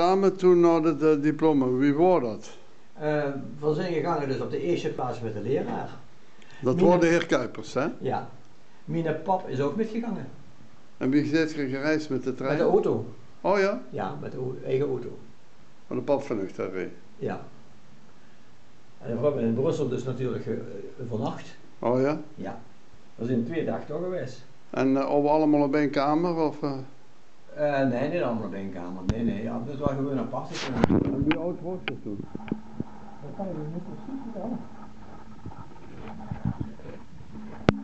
Samen toen naar het diploma, wie was dat? Eh, we zijn gegangen dus op de eerste plaats met de leraar. Dat Mine- was de heer Kuipers, hè? Ja. Mijn pap is ook metgegangen. En wie heeft er gereisd met de Met trein? de auto. Oh ja, Ja, met de eigen auto. van de pap van reed. Ja. En we hebben in Brussel dus natuurlijk eh, vannacht. Oh ja? Ja. We zijn twee dagen toch geweest. En of allemaal op één kamer? Of, eh? Eh, nee, niet allemaal op één kamer. Nee, nee. Ja, dat was gewoon apart. En wie oud was je toen? Dat kan ik niet precies vertellen.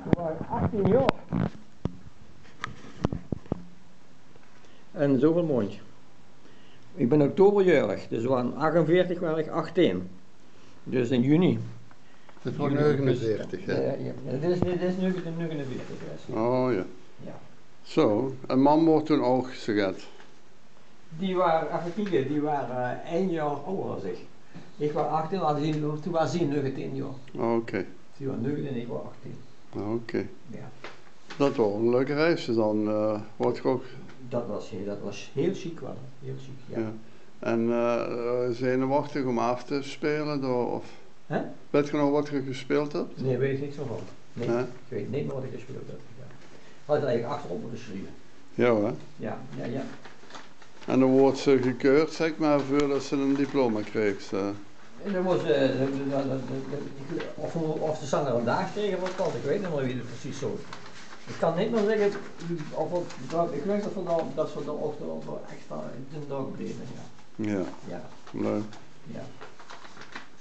Toen was ik 18 jaar. En zoveel mondje. Ik ben oktoberjarig, dus van 48 was ik 18. Dus in juni. Het was Juni, 49, Ja, hè? ja, ja. Dit is, dit is nu 49. dus. Oh ja. Ja. Zo, en man wordt toen ook gezet. Die waren, even kijken, die waren eh, één jaar ouder dan ik. Ik was 18, als die- toen was hij 19 jaar. Oké, Die was 19 en ik was 18. oké. Ja. Dat was een leuke reis dan. eh wordt ook, Dat was, heel- dat was heel chic wel, heel chic, ja. ja. En eh zenuwachtig om af te spelen? Door, of Hè? weet je nog wat je gespeeld hebt? Nee, weet ik niks meer van. Nee, Nee? ik weet niet meer wat ik gespeeld heb. Had eigenlijk achterop moeten schrijven. Ja, hè? Ja, ja, ja. En dan wordt ze gekeurd, zeg maar, voordat ze een diploma kreeg. Ze. En dan was, eh, de- ik- of, of de zanger een dag tegen wat kant, ik weet niet meer wie het precies zo. Ik kan niet meer zeggen, of, het- dat- ik weet dat we dan, dat we dan ook extra in de dag bleven, ja. Ja, Ja, leuk. ja.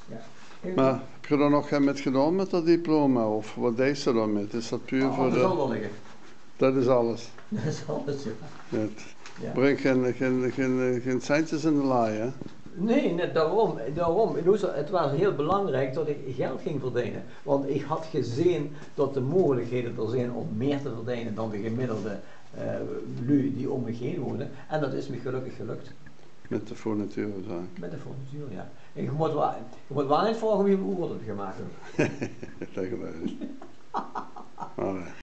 ja. Maar heb je er nog geen met gedaan met dat diploma? Of wat deed ze dan met? Is dat puur Ah, voor dat de... Dat is alles. Dat is alles, ja. Het ja. brengt geen, geen, geen, geen centjes in de laai, hè? Nee, net daarom. daarom. Ik Het was heel belangrijk dat ik geld ging verdienen. Want ik had gezien dat de mogelijkheden er zijn om meer te verdienen dan de gemiddelde eh lui die om me heen wonen. En dat is me gelukkig gelukt. Met de furniturenzaak. Met de fondituur, ja. En je moet wel, je moet wel niet vragen wie mijn oer het gemaakt heeft. Tegenwoordig. Allee.